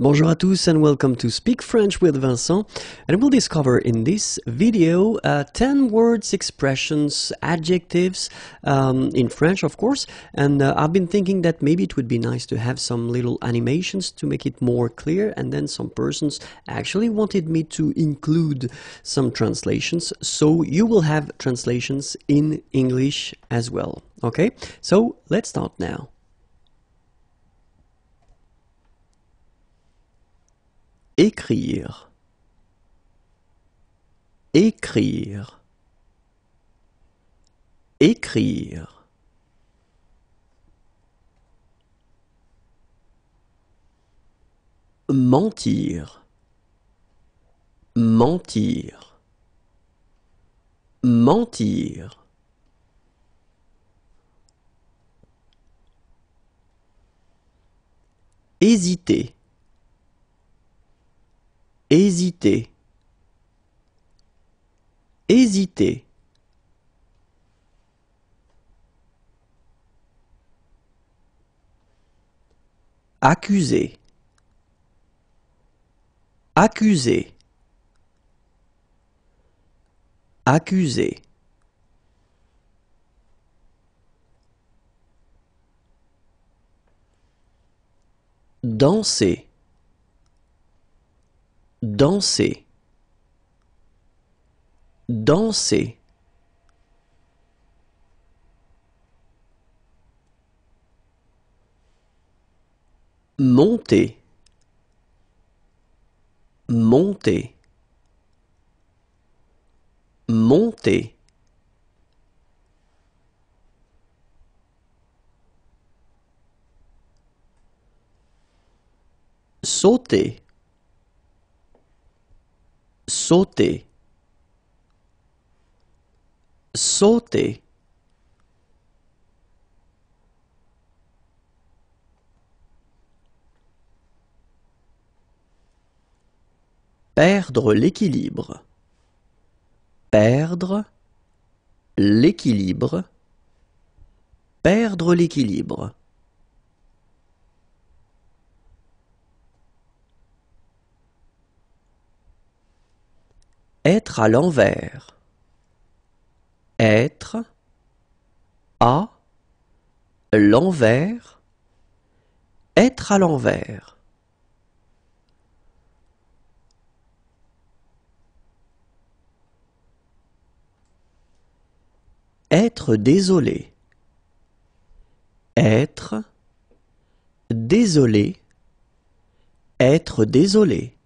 Bonjour à tous and welcome to Speak French with Vincent. And we'll discover in this video uh, 10 words, expressions, adjectives um, in French of course. And uh, I've been thinking that maybe it would be nice to have some little animations to make it more clear. And then some persons actually wanted me to include some translations. So you will have translations in English as well. Okay? So let's start now Écrire. Écrire. Écrire. Mentir. Mentir. Mentir. Hésiter. Hésiter. Hésiter. Accuser. Accuser. Accuser. Danser. Danser. Danser. Monter. Monter. Monter. Sauter. Sauter. Sauter. Perdre l'équilibre. Perdre l'équilibre. Perdre l'équilibre. Être à l'envers. Être à l'envers. Être à l'envers. Être désolé. Être désolé. Être désolé.